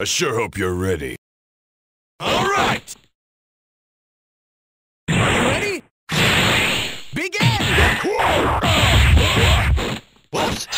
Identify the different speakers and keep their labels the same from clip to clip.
Speaker 1: I sure hope you're ready.
Speaker 2: All right!
Speaker 3: Are you ready? Begin!
Speaker 2: What?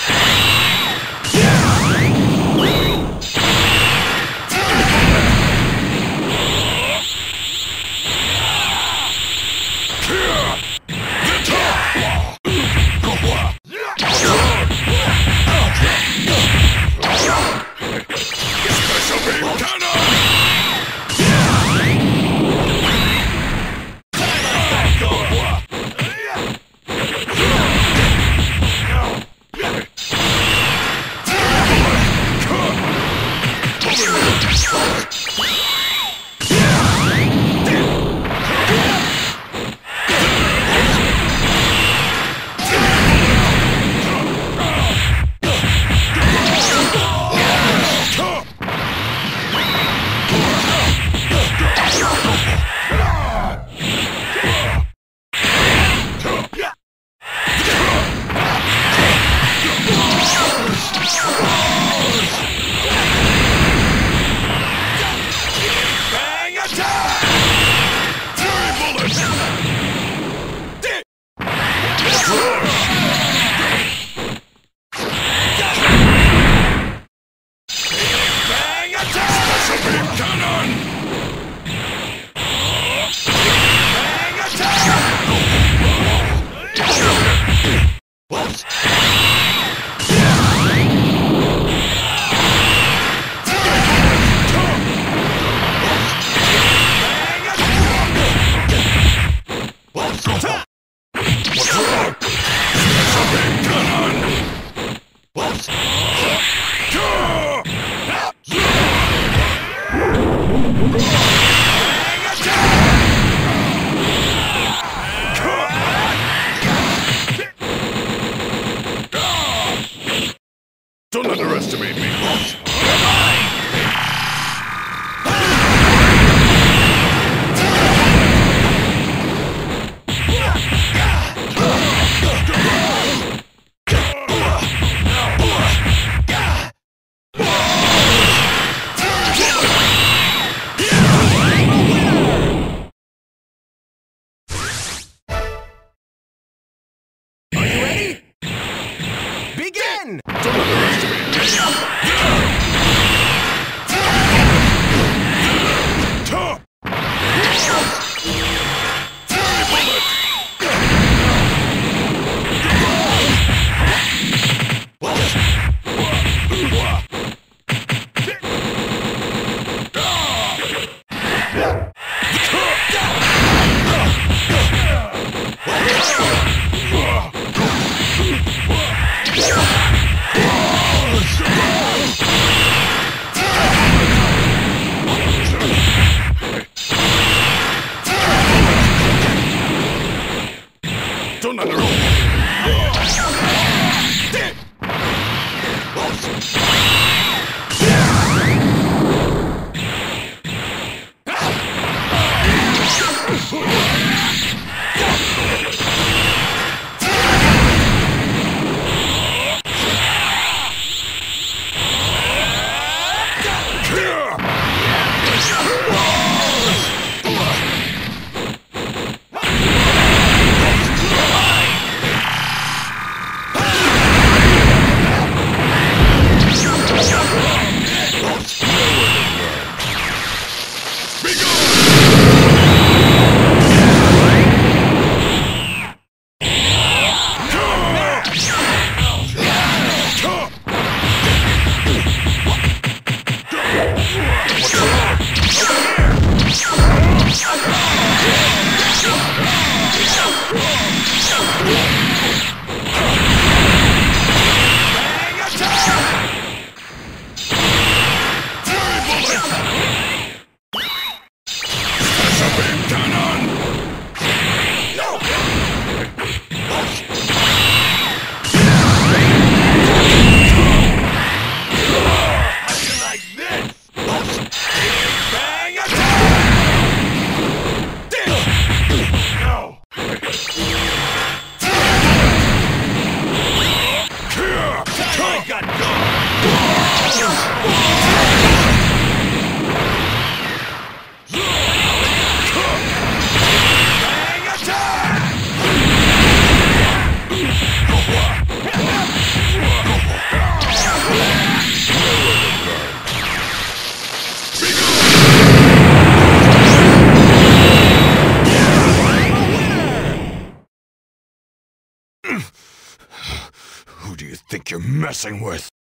Speaker 1: Don't underestimate me.
Speaker 3: Begin!
Speaker 1: Don't
Speaker 2: gun. You're messing with?